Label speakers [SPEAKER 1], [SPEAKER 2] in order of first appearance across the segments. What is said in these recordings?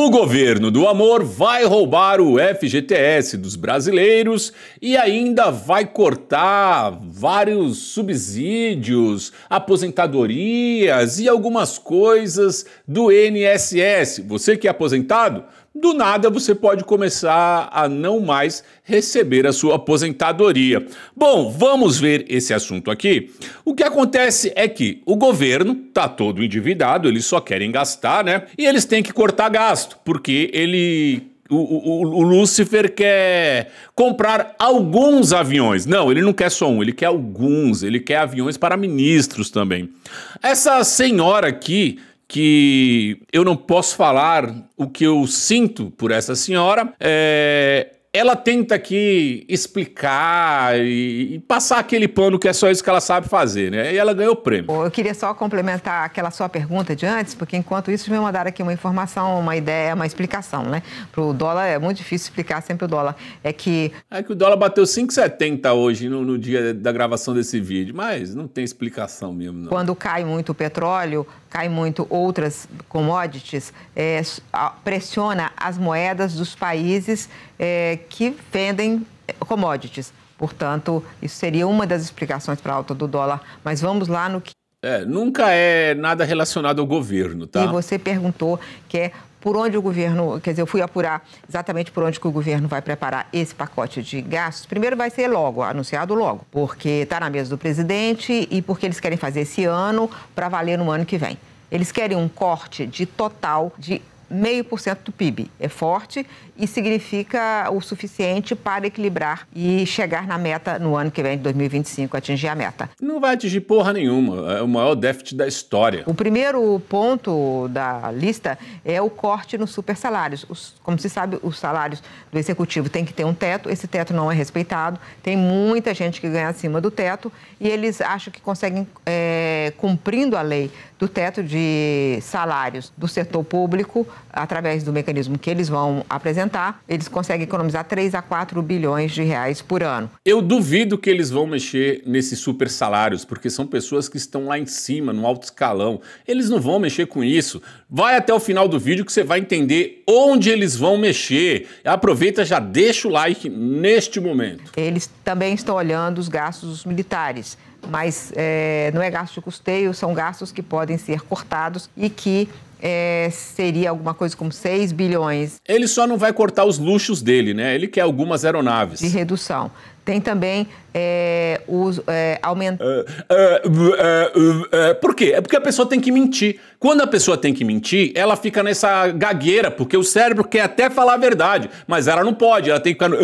[SPEAKER 1] O governo do amor vai roubar o FGTS dos brasileiros e ainda vai cortar vários subsídios, aposentadorias e algumas coisas do INSS. Você que é aposentado? Do nada você pode começar a não mais receber a sua aposentadoria. Bom, vamos ver esse assunto aqui. O que acontece é que o governo tá todo endividado, eles só querem gastar, né? E eles têm que cortar gasto, porque ele o, o, o, Lúcifer quer comprar alguns aviões. Não, ele não quer só um, ele quer alguns. Ele quer aviões para ministros também. Essa senhora aqui que eu não posso falar o que eu sinto por essa senhora. É, ela tenta aqui explicar e, e, passar aquele pano que é só isso que ela sabe fazer, né? E ela ganhou o prêmio.
[SPEAKER 2] Eu queria só complementar aquela sua pergunta de antes, porque enquanto isso me mandaram aqui uma informação, uma ideia, uma explicação, né? Para o dólar é muito difícil explicar sempre o dólar. É que.
[SPEAKER 1] É que o dólar bateu 5,70 hoje no, no, dia da gravação desse vídeo, mas não tem explicação mesmo. Não.
[SPEAKER 2] Quando cai muito o petróleo, cai muito outras commodities, é, pressiona as moedas dos países é, que vendem commodities. Portanto, isso seria uma das explicações para a alta do dólar. Mas vamos lá no que.
[SPEAKER 1] É, nunca é nada relacionado ao governo, tá?
[SPEAKER 2] E você perguntou que é por onde o governo, quer dizer, eu fui apurar exatamente por onde que o governo vai preparar esse pacote de gastos. Primeiro vai ser logo, anunciado logo, porque está na mesa do presidente e porque eles querem fazer esse ano para valer no ano que vem. Eles querem um corte de total de meio por cento do PIB. É forte e significa o suficiente para equilibrar e chegar na meta no ano que vem, de 2025, atingir a meta.
[SPEAKER 1] Não vai atingir porra nenhuma. É o maior déficit da história.
[SPEAKER 2] O primeiro ponto da lista é o corte nos super salários. Os, como se sabe, os salários do executivo têm que ter um teto. Esse teto não é respeitado. Tem muita gente que ganha acima do teto e eles acham que conseguem, é, cumprindo a lei do teto de salários do setor público, através do mecanismo que eles vão apresentar, eles conseguem economizar 3 a 4 bilhões de reais por ano.
[SPEAKER 1] Eu duvido que eles vão mexer nesses super salários, porque são pessoas que estão lá em cima, no alto escalão. Eles não vão mexer com isso. Vai até o final do vídeo que você vai entender onde eles vão mexer. Aproveita, já deixa o like neste momento.
[SPEAKER 2] Eles também estão olhando os gastos dos militares mas é, não é gasto de custeio, são gastos que podem ser cortados e que é, seria alguma coisa como 6 bilhões.
[SPEAKER 1] Ele só não vai cortar os luxos dele, né? Ele quer algumas aeronaves.
[SPEAKER 2] De redução. Tem também é, os é, aumento. Uh,
[SPEAKER 1] uh, uh, por quê? É porque a pessoa tem que mentir. Quando a pessoa tem que mentir, ela fica nessa gagueira, porque o cérebro quer até falar a verdade, mas ela não pode. Ela tem que ficar.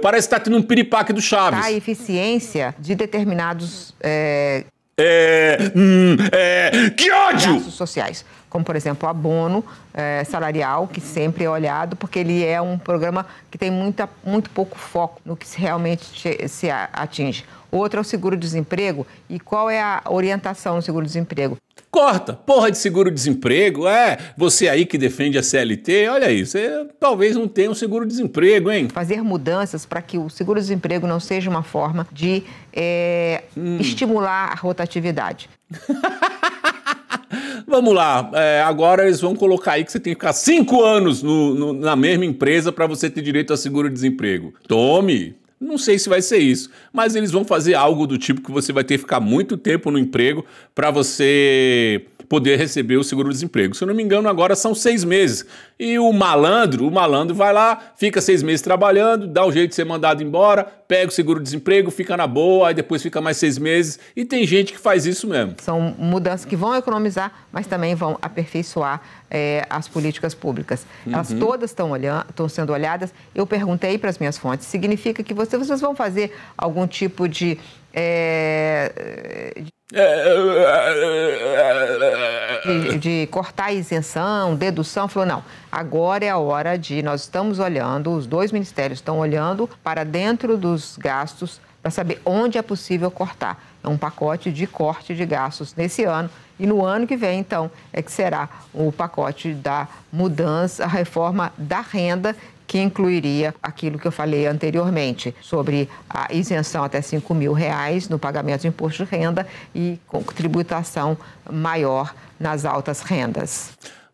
[SPEAKER 1] parece que está tendo um piripaque do Chaves.
[SPEAKER 2] A eficiência de determinados. É
[SPEAKER 1] é, hum, é, que ódio!
[SPEAKER 2] Gastos sociais, como por exemplo o abono é, salarial, que sempre é olhado, porque ele é um programa que tem muita, muito pouco foco no que realmente se atinge. Outro é o seguro-desemprego. E qual é a orientação no seguro-desemprego?
[SPEAKER 1] Corta, porra de seguro-desemprego, é, você aí que defende a CLT, olha aí, você talvez não tenha um seguro-desemprego, hein?
[SPEAKER 2] Fazer mudanças para que o seguro-desemprego não seja uma forma de é, hum. estimular a rotatividade.
[SPEAKER 1] Vamos lá, é, agora eles vão colocar aí que você tem que ficar cinco anos no, no, na mesma empresa para você ter direito a seguro-desemprego. Tome, não sei se vai ser isso, mas eles vão fazer algo do tipo que você vai ter que ficar muito tempo no emprego para você poder receber o seguro-desemprego. Se eu não me engano, agora são seis meses. E o malandro, o malandro vai lá, fica seis meses trabalhando, dá um jeito de ser mandado embora, pega o seguro-desemprego, fica na boa, aí depois fica mais seis meses. E tem gente que faz isso mesmo.
[SPEAKER 2] São mudanças que vão economizar, mas também vão aperfeiçoar é, as políticas públicas. Uhum. Elas todas estão estão sendo olhadas. Eu perguntei para as minhas fontes, significa que vocês, vocês vão fazer algum tipo de é, de, de, cortar a isenção, dedução, falou: não, agora é a hora de. Nós estamos olhando, os dois ministérios estão olhando para dentro dos gastos para saber onde é possível cortar. É um pacote de corte de gastos nesse ano. E no ano que vem, então, é que será o pacote da mudança, a reforma da renda, que incluiria aquilo que eu falei anteriormente sobre a isenção até 5 mil reais no pagamento de imposto de renda e com tributação maior nas altas rendas.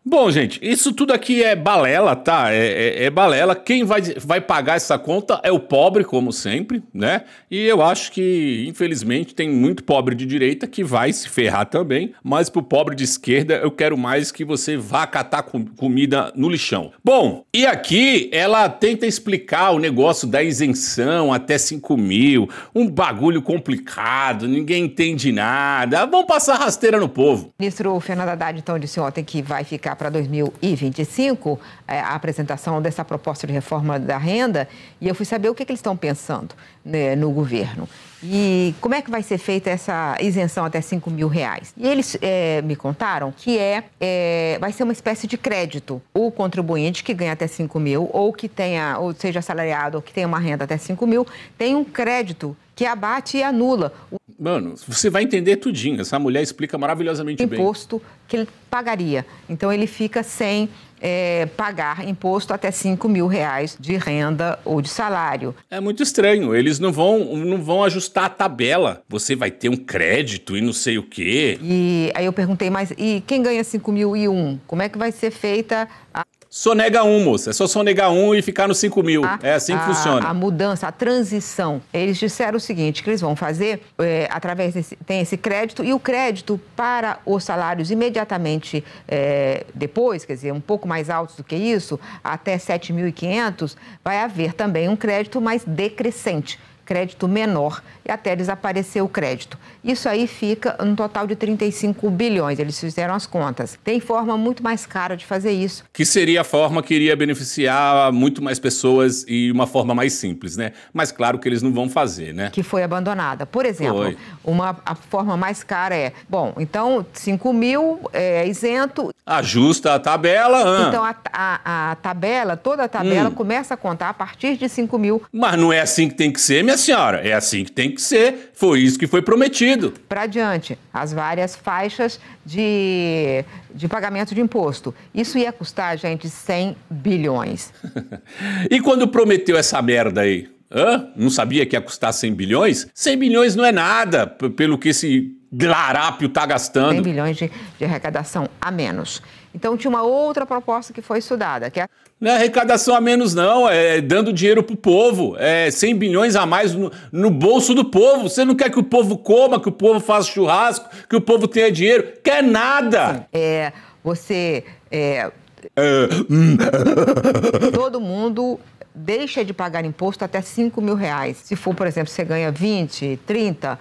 [SPEAKER 1] Bom, gente, isso tudo aqui é balela, tá? É, é, é, balela. Quem vai, vai pagar essa conta é o pobre, como sempre, né? E eu acho que, infelizmente, tem muito pobre de direita que vai se ferrar também. Mas pro pobre de esquerda, eu quero mais que você vá catar com, comida no lixão. Bom, e aqui ela tenta explicar o negócio da isenção até 5 mil. Um bagulho complicado, ninguém entende nada. Vamos passar rasteira no povo.
[SPEAKER 2] O ministro Fernando Haddad, então, disse ontem que vai ficar para 2025 é, a apresentação dessa proposta de reforma da renda e eu fui saber o que, que eles estão pensando né, no governo. E como é que vai ser feita essa isenção até 5 mil reais? E eles é, me contaram que é, é, vai ser uma espécie de crédito. O contribuinte que ganha até 5 mil, ou que tenha, ou seja assalariado, ou que tenha uma renda até 5 mil, tem um crédito que abate e anula.
[SPEAKER 1] Mano, você vai entender tudinho. Essa mulher explica maravilhosamente
[SPEAKER 2] imposto bem. Imposto que ele pagaria. Então ele fica sem é, pagar imposto até 5 mil reais de renda ou de salário.
[SPEAKER 1] É muito estranho, eles não vão, não vão ajustar a tabela. Você vai ter um crédito e não sei o quê.
[SPEAKER 2] E aí eu perguntei, mas e quem ganha 5 mil e um? Como é que vai ser feita a
[SPEAKER 1] Sonega um, moça. É só sonegar um e ficar no 5 mil. A, é assim que
[SPEAKER 2] a,
[SPEAKER 1] funciona.
[SPEAKER 2] A mudança, a transição. Eles disseram o seguinte, que eles vão fazer é, através desse... Tem esse crédito e o crédito para os salários imediatamente é, depois, quer dizer, um pouco mais altos do que isso, até 7.500, vai haver também um crédito mais decrescente crédito menor e até desaparecer o crédito. Isso aí fica um total de 35 bilhões. Eles fizeram as contas. Tem forma muito mais cara de fazer isso.
[SPEAKER 1] Que seria a forma que iria beneficiar muito mais pessoas e uma forma mais simples, né? Mas claro que eles não vão fazer, né?
[SPEAKER 2] Que foi abandonada. Por exemplo, foi. uma a forma mais cara é, bom, então 5 mil é isento.
[SPEAKER 1] Ajusta a tabela.
[SPEAKER 2] Ah. Então a, a, a, tabela, toda a tabela hum. começa a contar a partir de 5 mil.
[SPEAKER 1] Mas não é assim que tem que ser, minha senhora, é assim que tem que ser. Foi isso que foi prometido.
[SPEAKER 2] Para diante, as várias faixas de, de pagamento de imposto. Isso ia custar, gente, 100 bilhões.
[SPEAKER 1] e quando prometeu essa merda aí? Hã? Não sabia que ia custar 100 bilhões? 100 bilhões não é nada pelo que esse larápio está gastando. 100
[SPEAKER 2] bilhões de, de arrecadação a menos. Então tinha uma outra proposta que foi estudada, que é
[SPEAKER 1] não é arrecadação a menos, não. É dando dinheiro pro povo. É 100 bilhões a mais no, no, bolso do povo. Você não quer que o povo coma, que o povo faça churrasco, que o povo tenha dinheiro. Quer nada.
[SPEAKER 2] É, você. É, é hum. todo mundo deixa de pagar imposto até 5 mil reais. Se for, por exemplo, você ganha 20, 30 a,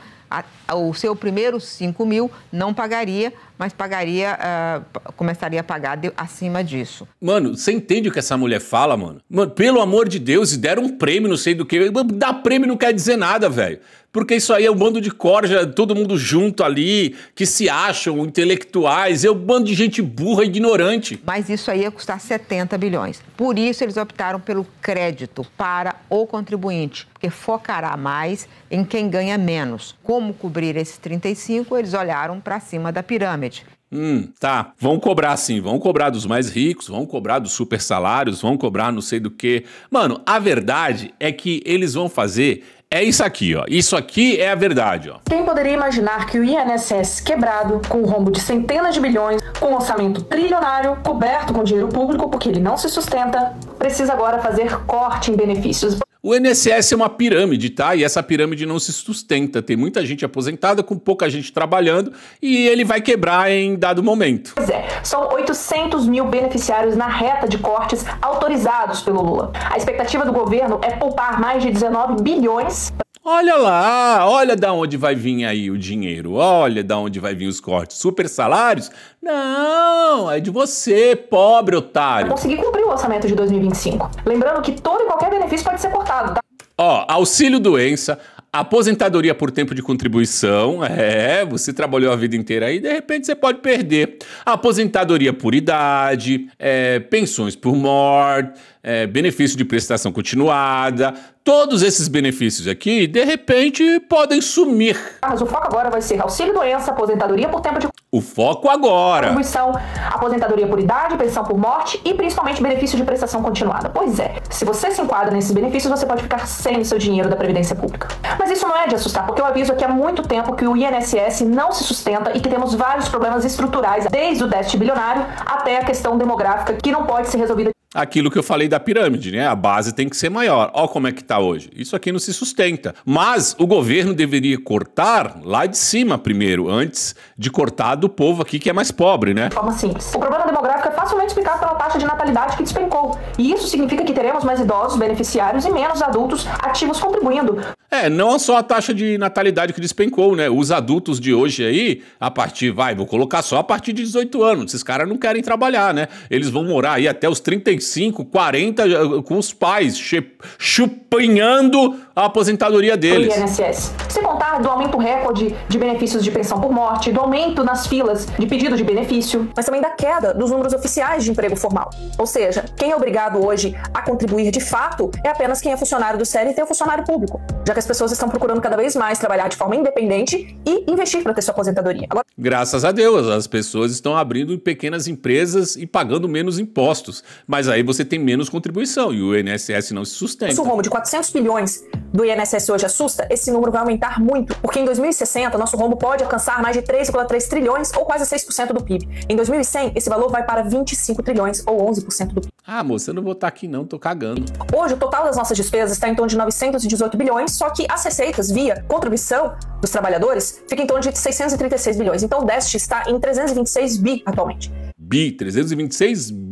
[SPEAKER 2] o seu primeiro 5 mil não pagaria, mas pagaria, uh, começaria a pagar de, acima disso.
[SPEAKER 1] Mano, você entende o que essa mulher fala, mano? Mano, pelo amor de Deus, e deram um prêmio, não sei do que. Dar prêmio não quer dizer nada, velho. Porque isso aí é um bando de corja, todo mundo junto ali, que se acham intelectuais, é um bando de gente burra e ignorante.
[SPEAKER 2] Mas isso aí ia custar 70 bilhões. Por isso eles optaram pelo crédito para o contribuinte, porque focará mais em quem ganha menos. Como cobrir esses 35, eles olharam para cima da pirâmide.
[SPEAKER 1] Hum, tá. Vão cobrar sim, vão cobrar dos mais ricos, vão cobrar dos super salários, vão cobrar não sei do que. Mano, a verdade é que eles vão fazer é isso aqui, ó. Isso aqui é a verdade, ó.
[SPEAKER 3] Quem poderia imaginar que o INSS quebrado, com um rombo de centenas de bilhões, com um orçamento trilionário, coberto com dinheiro público porque ele não se sustenta, precisa agora fazer corte em benefícios.
[SPEAKER 1] O INSS é uma pirâmide, tá? E essa pirâmide não se sustenta. Tem muita gente aposentada com pouca gente trabalhando e ele vai quebrar em dado momento.
[SPEAKER 3] Pois é, são 800 mil beneficiários na reta de cortes autorizados pelo Lula. A expectativa do governo é poupar mais de 19 bilhões
[SPEAKER 1] Olha lá, olha da onde vai vir aí o dinheiro, olha da onde vai vir os cortes. Super salários? Não, é de você, pobre otário.
[SPEAKER 3] Conseguir cumprir o orçamento de 2025. Lembrando que todo e qualquer benefício pode ser cortado, tá?
[SPEAKER 1] Ó, auxílio doença, aposentadoria por tempo de contribuição, é, você trabalhou a vida inteira aí, de repente você pode perder. Aposentadoria por idade, é, pensões por morte, é, benefício de prestação continuada, todos esses benefícios aqui, de repente, podem sumir.
[SPEAKER 3] Mas o foco agora vai ser auxílio-doença, aposentadoria por tempo de
[SPEAKER 1] o foco agora.
[SPEAKER 3] Contribuição, aposentadoria por idade, pensão por morte e principalmente benefício de prestação continuada. Pois é, se você se enquadra nesses benefícios, você pode ficar sem o seu dinheiro da Previdência Pública. Mas isso não é de assustar, porque eu aviso aqui há muito tempo que o INSS não se sustenta e que temos vários problemas estruturais, desde o déficit bilionário até a questão demográfica, que não pode ser resolvida
[SPEAKER 1] aquilo que eu falei da pirâmide, né? A base tem que ser maior. Olha como é que está hoje. Isso aqui não se sustenta. Mas o governo deveria cortar lá de cima primeiro, antes de cortar do povo aqui que é mais pobre, né?
[SPEAKER 3] Como assim? O problema demográfico é facilmente explicado pela taxa de natalidade que despencou. E isso significa que teremos mais idosos beneficiários e menos adultos ativos contribuindo.
[SPEAKER 1] É, não só a taxa de natalidade que despencou, né? Os adultos de hoje aí, a partir, vai, vou colocar só a partir de 18 anos. Esses caras não querem trabalhar, né? Eles vão morar aí até os 35, 40 eh, com os pais, chupinhando a aposentadoria deles.
[SPEAKER 3] O INSS. Sem contar do aumento recorde de benefícios de pensão por morte, do aumento nas filas de pedido de benefício, mas também da queda dos números oficiais de emprego formal. Ou seja, quem é obrigado hoje a contribuir de fato é apenas quem é funcionário do CLT ou funcionário público, já que as pessoas estão procurando cada vez mais trabalhar de forma independente e investir para ter sua aposentadoria.
[SPEAKER 1] Agora... Graças a Deus, as pessoas estão abrindo pequenas empresas e pagando menos impostos, mas aí você tem menos contribuição e o INSS não se sustenta.
[SPEAKER 3] Isso rumo de 400 bilhões do INSS hoje assusta, esse número vai aumentar muito, porque em 2060 nosso rombo pode alcançar mais de 3,3 trilhões ou quase 6% do PIB. Em 2100 esse valor vai para 25 trilhões ou 11% do PIB.
[SPEAKER 1] Ah, moça, eu não vou estar aqui não, tô cagando.
[SPEAKER 3] Hoje o total das nossas despesas está em torno de 918 bilhões, só que as receitas via contribuição dos trabalhadores fica em torno de 636 bilhões. Então o déficit está em 326 bi atualmente
[SPEAKER 1] bi, 326 bi.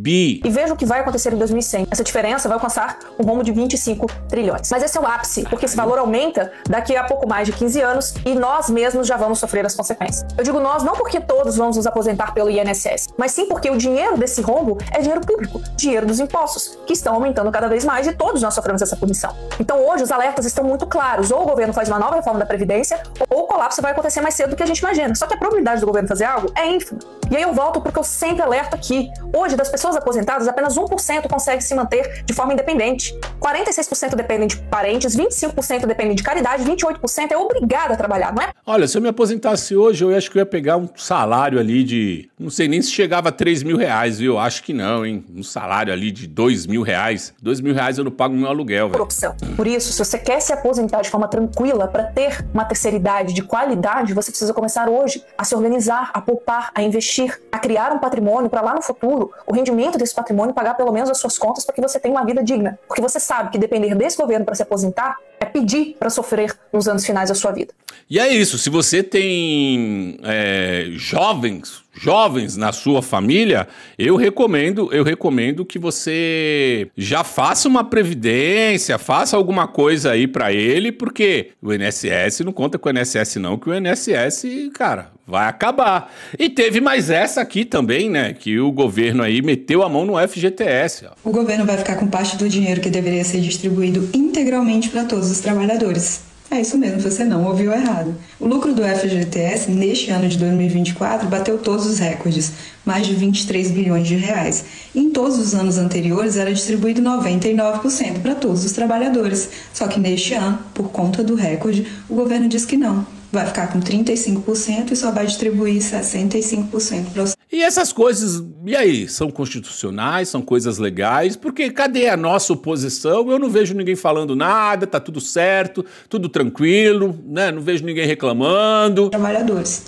[SPEAKER 3] E veja o que vai acontecer em 2100. Essa diferença vai alcançar um rumo de 25 trilhões. Mas esse é o ápice, porque esse valor aumenta daqui a pouco mais de 15 anos e nós mesmos já vamos sofrer as consequências. Eu digo nós não porque todos vamos nos aposentar pelo INSS, mas sim porque o dinheiro desse rombo é dinheiro público, dinheiro dos impostos, que estão aumentando cada vez mais e todos nós sofremos essa punição. Então hoje os alertas estão muito claros, ou o governo faz uma nova reforma da Previdência, ou o colapso vai acontecer mais cedo do que a gente imagina. Só que a probabilidade do governo fazer algo é ínfima. E aí eu volto porque eu sempre alerto aqui. Hoje, das pessoas aposentadas, apenas 1% consegue se manter de forma independente. 46% dependem de parentes, 25% dependem de caridade, 28% é obrigado a trabalhar, não é?
[SPEAKER 1] Olha, se eu me aposentasse hoje, eu acho que eu ia pegar um salário ali de. Não sei nem se chegava a 3 mil reais, viu? Acho que não, hein? Um salário ali de 2 mil reais. 2 mil reais eu não pago meu aluguel, velho.
[SPEAKER 3] Por opção. Por isso, se você quer se aposentar de forma tranquila para ter uma terceira idade de qualidade, você precisa começar hoje a se organizar, a poupar, a investir, a criar um patrimônio para lá no futuro o rendimento desse patrimônio pagar pelo menos as suas contas para que você tenha uma vida digna. Porque você sabe que depender desse governo para se aposentar é pedir para sofrer nos anos finais da sua vida.
[SPEAKER 1] E é isso. Se você tem é, jovens jovens na sua família, eu recomendo, eu recomendo que você já faça uma previdência, faça alguma coisa aí para ele, porque o INSS não conta com o INSS não, que o INSS, cara, vai acabar. E teve mais essa aqui também, né, que o governo aí meteu a mão no FGTS. Ó.
[SPEAKER 4] O governo vai ficar com parte do dinheiro que deveria ser distribuído integralmente para todos os trabalhadores. É isso mesmo, você não ouviu errado. O lucro do FGTS neste ano de 2024 bateu todos os recordes, mais de 23 bilhões de reais. Em todos os anos anteriores era distribuído 99% para todos os trabalhadores. Só que neste ano, por conta do recorde, o governo diz que não vai ficar com 35% e só vai distribuir 65% para os.
[SPEAKER 1] E essas coisas, e aí, são constitucionais, são coisas legais? Porque cadê a nossa oposição? Eu não vejo ninguém falando nada, tá tudo certo, tudo tranquilo, né? Não vejo ninguém reclamando.
[SPEAKER 4] Trabalhadores,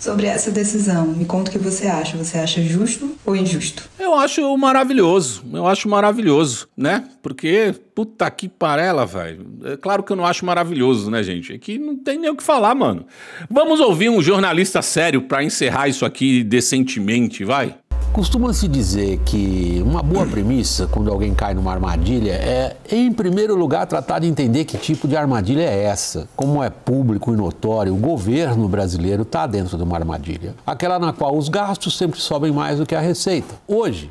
[SPEAKER 4] sobre essa decisão, me conta o que você acha. Você acha justo ou injusto?
[SPEAKER 1] Eu acho maravilhoso, eu acho maravilhoso, né? Porque, puta que parela, velho. É claro que eu não acho maravilhoso, né, gente? É que não tem nem o que falar, mano. Vamos ouvir um jornalista sério para encerrar isso aqui decentemente, vai?
[SPEAKER 5] Costuma-se dizer que uma boa premissa quando alguém cai numa armadilha é, em primeiro lugar, tratar de entender que tipo de armadilha é essa. Como é público e notório, o governo brasileiro está dentro de uma armadilha. Aquela na qual os gastos sempre sobem mais do que a receita. Hoje,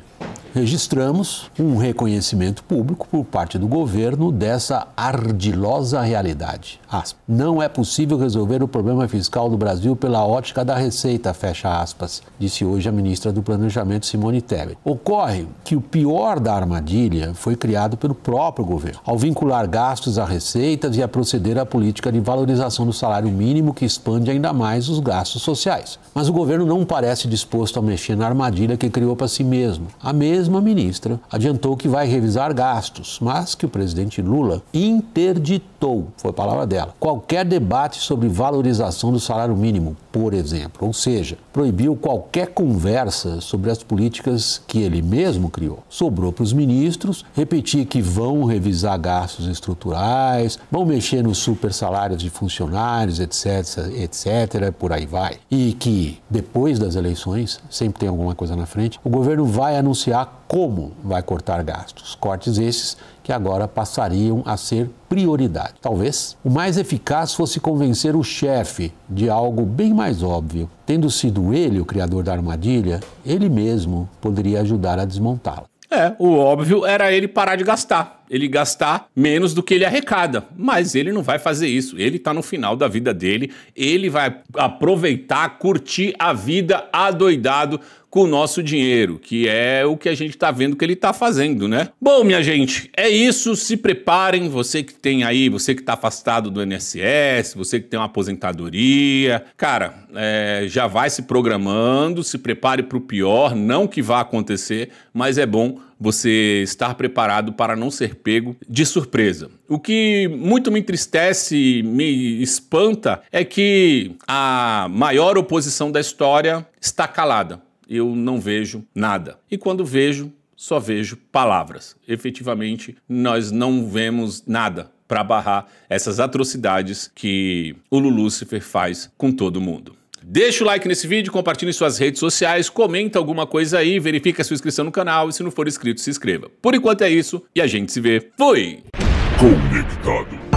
[SPEAKER 5] registramos um reconhecimento público por parte do governo dessa ardilosa realidade. Aspas. Não é possível resolver o problema fiscal do Brasil pela ótica da receita, fecha aspas, disse hoje a ministra do Planejamento Simone Tebet. Ocorre que o pior da armadilha foi criado pelo próprio governo, ao vincular gastos a receitas e a proceder à política de valorização do salário mínimo que expande ainda mais os gastos sociais. Mas o governo não parece disposto a mexer na armadilha que criou para si mesmo. A mesma ministra adiantou que vai revisar gastos, mas que o presidente Lula interditou, foi a palavra dela, qualquer debate sobre valorização do salário mínimo, por exemplo. Ou seja, proibiu qualquer conversa sobre as políticas que ele mesmo criou. Sobrou para os ministros repetir que vão revisar gastos estruturais, vão mexer nos super salários de funcionários, etc, etc, por aí vai. E que depois das eleições, sempre tem alguma coisa na frente, o governo vai anunciar como vai cortar gastos. Cortes esses que agora passariam a ser prioridade. Talvez o mais eficaz fosse convencer o chefe de algo bem mais óbvio. Tendo sido ele o criador da armadilha, ele mesmo poderia ajudar a desmontá-la.
[SPEAKER 1] É, o óbvio era ele parar de gastar. Ele gastar menos do que ele arrecada. Mas ele não vai fazer isso. Ele tá no final da vida dele. Ele vai aproveitar, curtir a vida adoidado com o nosso dinheiro, que é o que a gente está vendo que ele está fazendo, né? Bom, minha gente, é isso. Se preparem, você que tem aí, você que está afastado do INSS, você que tem uma aposentadoria, cara, é, já vai se programando, se prepare para o pior, não que vá acontecer, mas é bom você estar preparado para não ser pego de surpresa. O que muito me entristece, me espanta, é que a maior oposição da história está calada eu não vejo nada. E quando vejo, só vejo palavras. Efetivamente, nós não vemos nada para barrar essas atrocidades que o Lulúcifer faz com todo mundo. Deixa o like nesse vídeo, compartilhe em suas redes sociais, comenta alguma coisa aí, verifique a sua inscrição no canal e se não for inscrito, se inscreva. Por enquanto é isso e a gente se vê. Fui! Conectado.